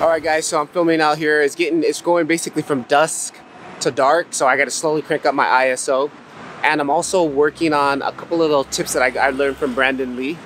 All right, guys, so I'm filming out here. It's getting, it's going basically from dusk to dark, so I got to slowly crank up my ISO. And I'm also working on a couple of little tips that I, I learned from Brandon Li.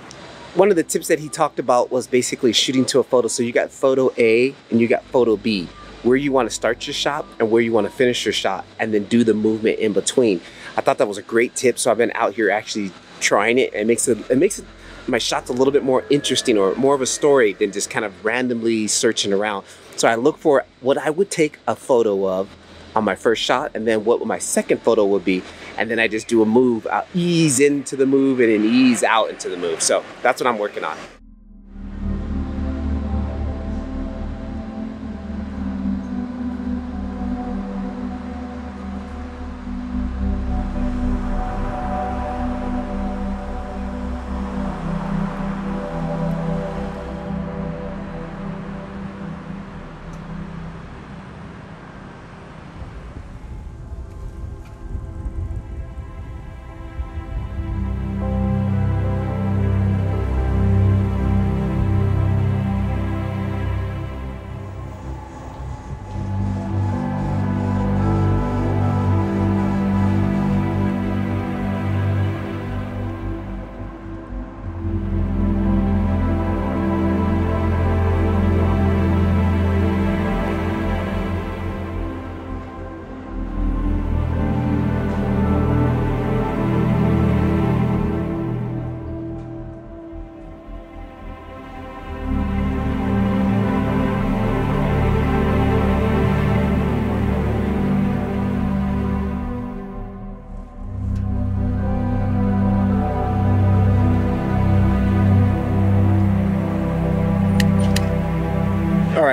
One of the tips that he talked about was basically shooting to a photo. So you got photo A and you got photo B, where you want to start your shot and where you want to finish your shot, and then do the movement in between. I thought that was a great tip, so I've been out here actually trying it. It makes it, it makes it my shots a little bit more interesting or more of a story than just kind of randomly searching around. So I look for what I would take a photo of on my first shot and then what my second photo would be. And then I just do a move, I'll ease into the move and then ease out into the move. So that's what I'm working on.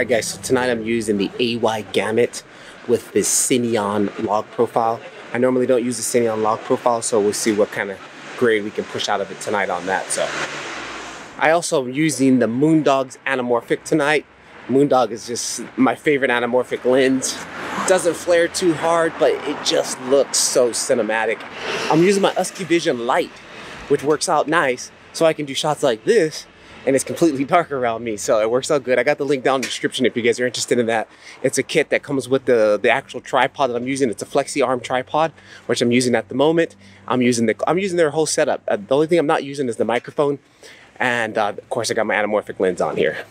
Alright guys, so tonight I'm using the AY Gamut with this Cineon log profile. I normally don't use the Cineon log profile, so we'll see what kind of grade we can push out of it tonight on that. So I also am using the Moondog's anamorphic tonight. Moondog is just my favorite anamorphic lens. Doesn't flare too hard, but it just looks so cinematic. I'm using my Usky Vision light, which works out nice, so I can do shots like this and it's completely dark around me. So it works out good. I got the link down in the description if you guys are interested in that. It's a kit that comes with the, the actual tripod that I'm using. It's a flexi arm tripod, which I'm using at the moment. I'm using the I'm using their whole setup. Uh, the only thing I'm not using is the microphone. And uh, of course I got my anamorphic lens on here.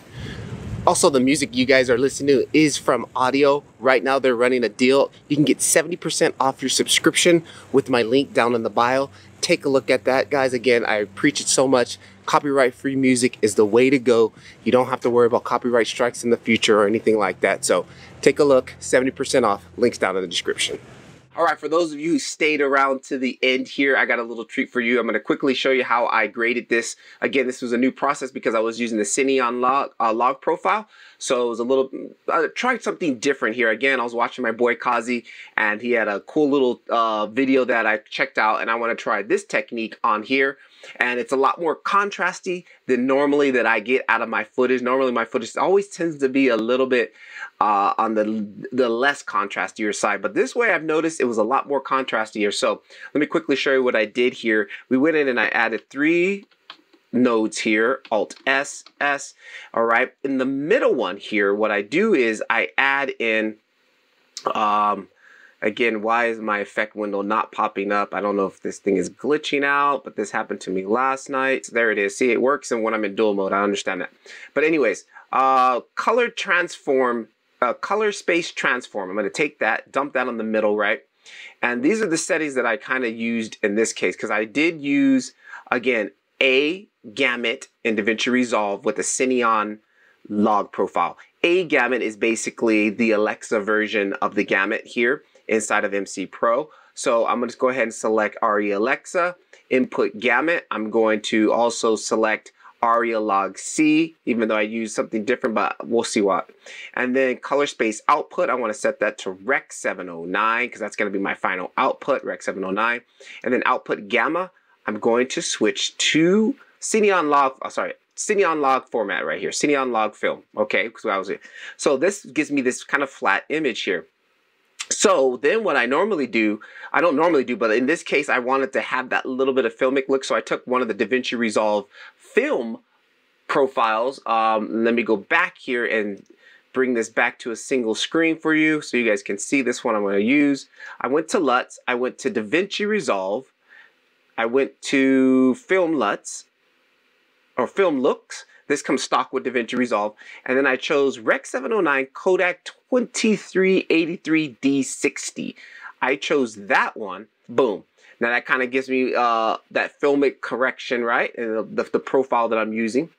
Also, the music you guys are listening to is from Audiio. Right now, they're running a deal. You can get 70% off your subscription with my link down in the bio. Take a look at that, guys. Again, I preach it so much. Copyright free music is the way to go. You don't have to worry about copyright strikes in the future or anything like that. So take a look, 70% off. Links down in the description. All right, for those of you who stayed around to the end here, I got a little treat for you. I'm to quickly show you how I graded this. Again, this was a new process because I was using the Cineon log, uh, log profile. So it was a little, I tried something different here. Again, I was watching my boy Kazi and he had a cool little uh, video that I checked out and I want to try this technique on here and it's a lot more contrasty than normally that I get out of my footage. Normally my footage always tends to be a little bit uh, on the, the less contrastier side, but this way I've noticed it was a lot more contrastier. So let me quickly show you what I did here. We went in and I added three nodes here, Alt S, S, all right. In the middle one here, what I do is I add in, um, Again, why is my effect window not popping up? I don't know if this thing is glitching out, but this happened to me last night. So there it is. See, it works and when I'm in dual mode. I understand that. But anyways, uh, color transform, uh, color space transform. I'm going to take that, dump that on the middle, right? And these are the settings that I kind of used in this case because I did use, again, a gamut in DaVinci Resolve with a Cineon log profile. A gamut is basically the Alexa version of the gamut here inside of MC Pro. So I'm going to go ahead and select ARRI Alexa, input gamut. I'm going to also select ARRI log C, even though I use something different, but we'll see what. And then color space output, I want to set that to Rec 709 because that's to be my final output, Rec 709. And then output gamma, I'm going to switch to Cineon log, oh, sorry, Cineon log format right here, Cineon log film. Okay, because I was. So this gives me this kind of flat image here. So then what I normally do, I don't normally do, but in this case, I wanted to have that little bit of filmic look. So I took one of the DaVinci Resolve film profiles. Um, let me go back here and bring this back to a single screen for you so you guys can see this one I'm going to use. I went to LUTs, I went to DaVinci Resolve, I went to Film LUTs, or Film Looks. This comes stock with DaVinci Resolve. And then I chose Rec 709 Kodak 2383D60. I chose that one. Boom. Now that kind of gives me uh, that filmic correction, right? And the, the profile that I'm using.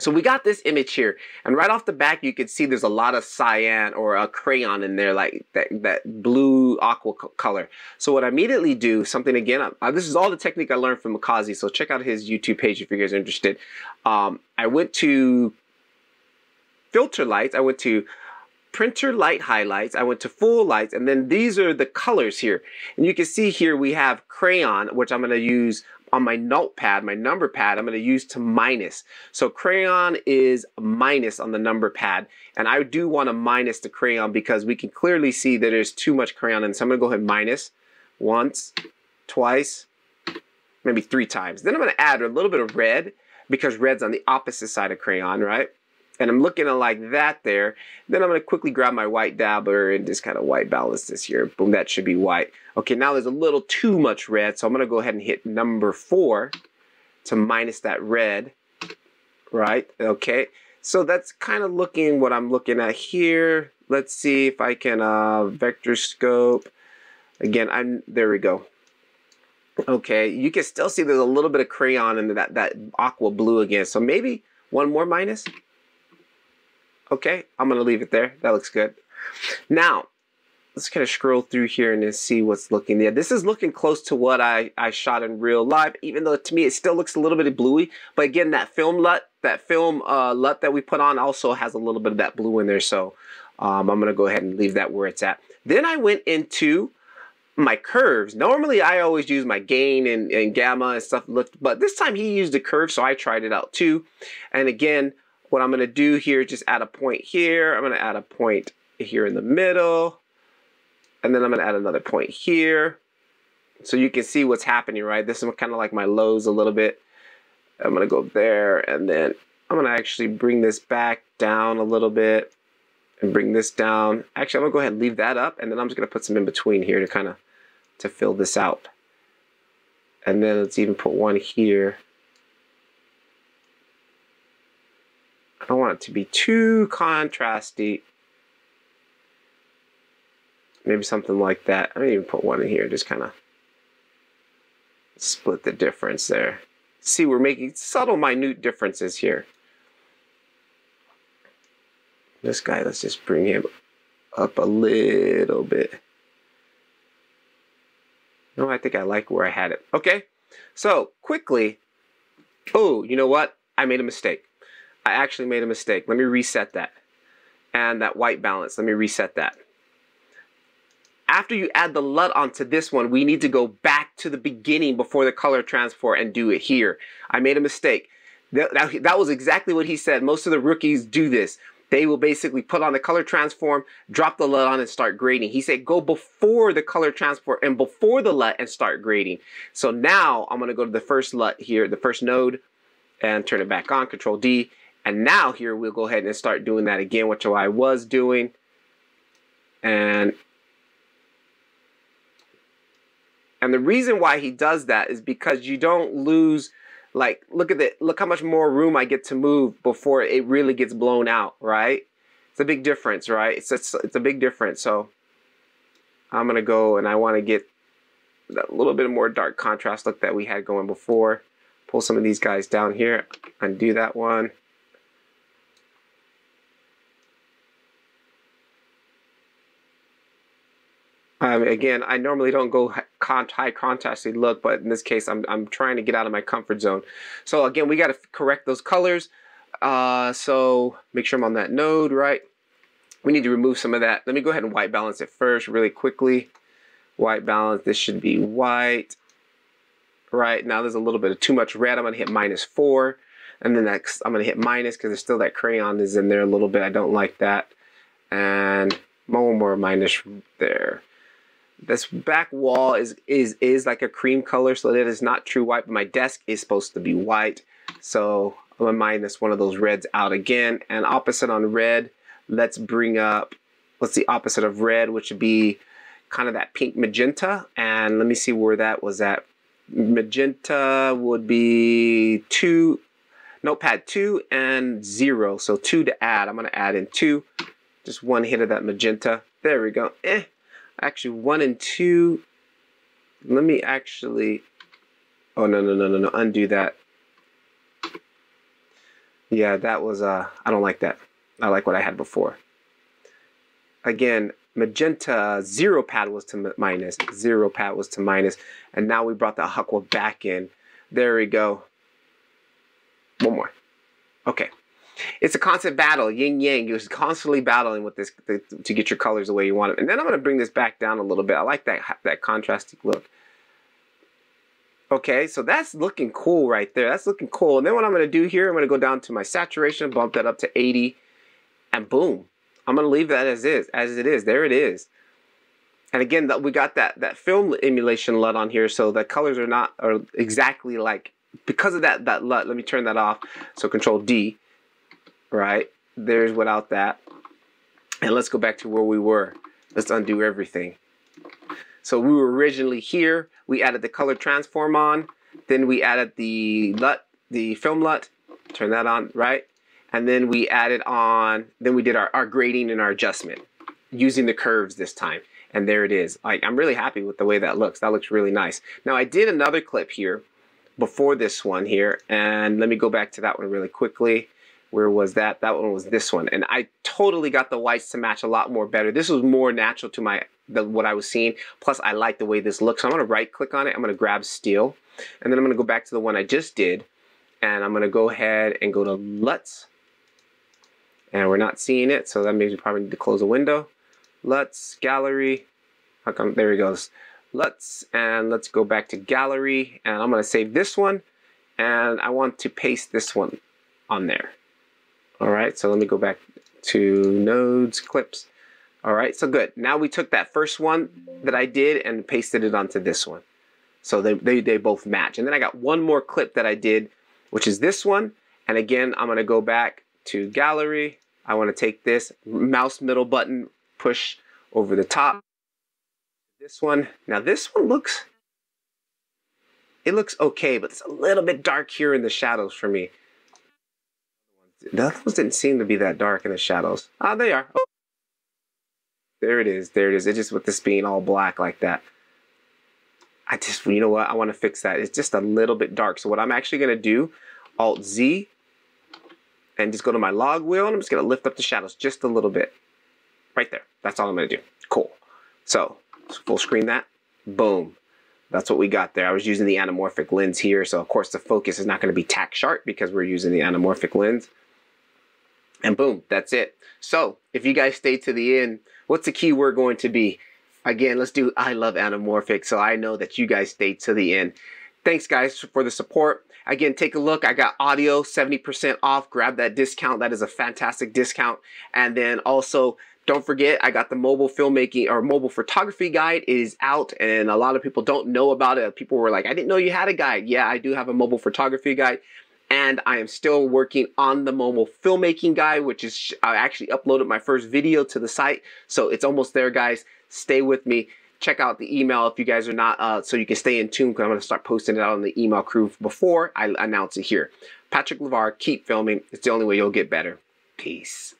So we got this image here, and right off the back, you can see there's a lot of cyan or a crayon in there, like that, that blue aqua color. So what I immediately do, something again, uh, this is all the technique I learned from Makazi, so check out his YouTube page if you guys are interested. Um, I went to filter lights, I went to printer light highlights, I went to full lights, and then these are the colors here. And you can see here we have crayon, which I'm going to use on my notepad, my number pad, I'm going to use to minus. So crayon is minus on the number pad. And I do want to minus the crayon because we can clearly see that there's too much crayon. And so I'm to go ahead and minus once, twice, maybe three times. Then I'm going to add a little bit of red because red's on the opposite side of crayon, right? And I'm looking at like that there, then I'm to quickly grab my white dabbler and just kind of white balance this here. Boom, that should be white. Okay, now there's a little too much red, so I'm going to go ahead and hit number four to minus that red, right? Okay, so that's kind of looking what I'm looking at here. Let's see if I can uh, vector scope. Again, I'm there we go. Okay, you can still see there's a little bit of crayon in that, that aqua blue again. So maybe one more minus. Okay, I'm to leave it there. That looks good. Now, let's kind of scroll through here and then see what's looking there. This is looking close to what I, I shot in real life, even though to me it still looks a little bit bluey. But again, that film LUT, that film uh, LUT that we put on also has a little bit of that blue in there. So um, I'm to go ahead and leave that where it's at. Then I went into my curves. Normally I always use my gain and, and gamma and stuff, but this time he used a curve, so I tried it out too. And again, what I'm going to do here is just add a point here. I'm going to add a point here in the middle. And then I'm going to add another point here. So you can see what's happening, right? This is kind of like my lows a little bit. I'm going to go there and then I'm going to actually bring this back down a little bit and bring this down. Actually, I'm going to go ahead and leave that up and then I'm just going to put some in between here to kind of to fill this out. And then let's even put one here. Don't want it to be too contrasty. Maybe something like that. I may even put one in here, just kind of split the difference there. See, we're making subtle, minute differences here. This guy, let's just bring him up a little bit. No, I think I like where I had it. Okay, so quickly. Oh, you know what? I made a mistake. I actually made a mistake. Let me reset that. And that white balance, let me reset that. After you add the LUT onto this one, we need to go back to the beginning before the color transfer and do it here. I made a mistake. That, that, that was exactly what he said. Most of the rookies do this. They will basically put on the color transform, drop the LUT on and start grading. He said go before the color transform and before the LUT and start grading. So now I'm gonna go to the first LUT here, the first node, and turn it back on, control D, and now here we'll go ahead and start doing that again, which I was doing. And and the reason why he does that is because you don't lose like look at the look how much more room I get to move before it really gets blown out, right? It's a big difference, right? It's it's, it's a big difference. So I'm gonna go and I want to get that little bit more dark contrast look that we had going before. Pull some of these guys down here, undo that one. Um, again, I normally don't go high contrasty look, but in this case, I'm, I'm trying to get out of my comfort zone. So again, we got to correct those colors. Uh, so make sure I'm on that node, right? We need to remove some of that. Let me go ahead and white balance it first really quickly. White balance, this should be white. Right, now there's a little bit of too much red. I'm gonna hit minus four. And then next, I'm gonna hit minus because there's still that crayon is in there a little bit. I don't like that. And one more minus there. This back wall is is is like a cream color, so that is not true white, but my desk is supposed to be white. So I'm gonna minus one of those reds out again. And opposite on red, Let's bring up, what's the opposite of red, which would be kind of that pink magenta. And let me see where that was at. Magenta would be two, notepad two and zero. So two to add. I'm to add in two. Just one hit of that magenta. There we go. Eh. Actually, one and two. Let me actually. Oh, no, no, no, no, no. Undo that. Yeah, that was, uh, I don't like that. I like what I had before. Again, magenta zero pad was to minus, zero pad was to minus, and now we brought the aqua back in. There we go. One more. Okay. It's a constant battle, yin yang. You're constantly battling with this to get your colors the way you want them. And then I'm going to bring this back down a little bit. I like that that contrasting look. Okay, so that's looking cool right there. That's looking cool. And then what I'm going to do here, I'm going to go down to my saturation, bump that up to 80, and boom. I'm going to leave that as is, as it is. There it is. And again, we got that, that film emulation LUT on here, so the colors are not are exactly like, because of that, that LUT, let me turn that off. So control D, right? There's without that. And let's go back to where we were. Let's undo everything. So we were originally here. We added the color transform on. Then we added the LUT, the film LUT. Turn that on, right? And then we added on, then we did our, our grading and our adjustment using the curves this time. And there it is. Like, I'm really happy with the way that looks. That looks really nice. Now I did another clip here before this one here. And let me go back to that one really quickly. Where was that? That one was this one. And I totally got the whites to match a lot more better. This was more natural to my the, what I was seeing. Plus, I like the way this looks. So I'm going to right click on it. I'm going to grab steel. And then I'm going to go back to the one I just did. And I'm going to go ahead and go to LUTs. And we're not seeing it. So that means we probably need to close the window. LUTs, gallery. How come? There he goes. LUTs. And let's go back to gallery. And I'm going to save this one. And I want to paste this one on there. All right, so let me go back to nodes, clips. All right, so good. Now we took that first one that I did and pasted it onto this one. So they, they, they both match. And then I got one more clip that I did, which is this one. And again, I'm gonna go back to gallery. I wanna take this mouse middle button, push over the top. This one, now this one looks, it looks okay, but it's a little bit dark here in the shadows for me. The ones didn't seem to be that dark in the shadows. Ah, they are. Oh. There it is. There it is. It's just with this being all black like that. I just, you know what? I want to fix that. It's just a little bit dark. So what I'm actually going to do, Alt Z, and just go to my log wheel, and I'm just going to lift up the shadows just a little bit. Right there. That's all I'm going to do. Cool. So, full screen that. Boom. That's what we got there. I was using the anamorphic lens here, so of course the focus is not going to be tack sharp because we're using the anamorphic lens. And boom, that's it. So if you guys stay to the end, what's the key word going to be? Again, let's do I love anamorphic so I know that you guys stay to the end. Thanks guys for the support. Again, take a look. I got Audiio 70% off. Grab that discount. That is a fantastic discount. And then also, don't forget, I got the mobile filmmaking or mobile photography guide it is out and a lot of people don't know about it. People were like, I didn't know you had a guide. Yeah, I do have a mobile photography guide and I am still working on the mobile filmmaking guide, which is, I actually uploaded my first video to the site. So it's almost there, guys. Stay with me. Check out the email if you guys are not, uh, so you can stay in tune because I'm going to start posting it out on the email crew before I announce it here. Patrick Levar, keep filming. It's the only way you'll get better. Peace.